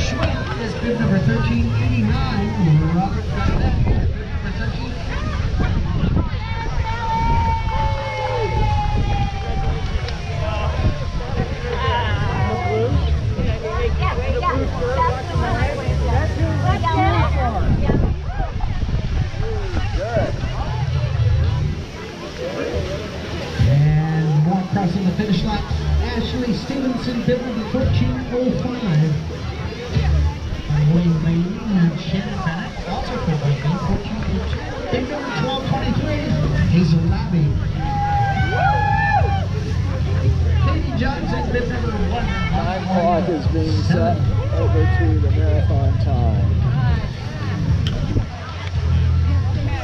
Schwinn is bid number 1389 over Robert Guyette. crossing the finish line. Ashley Stevenson, bid number 14. clock is being set over to the marathon time.